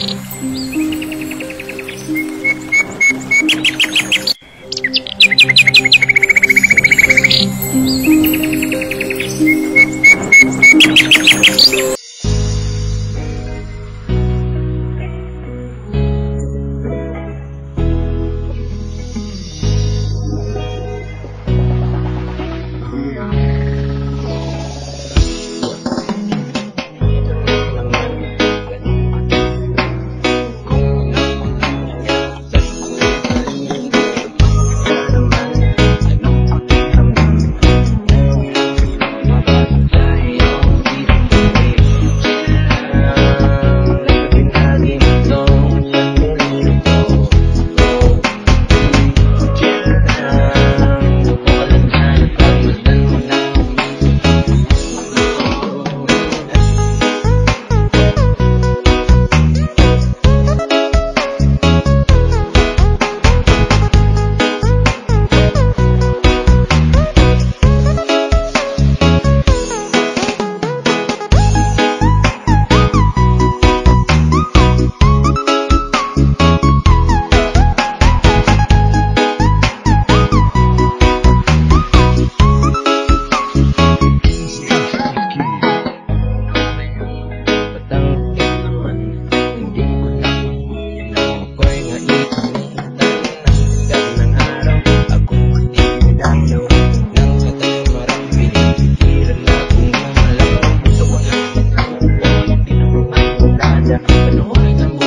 Música I don't know.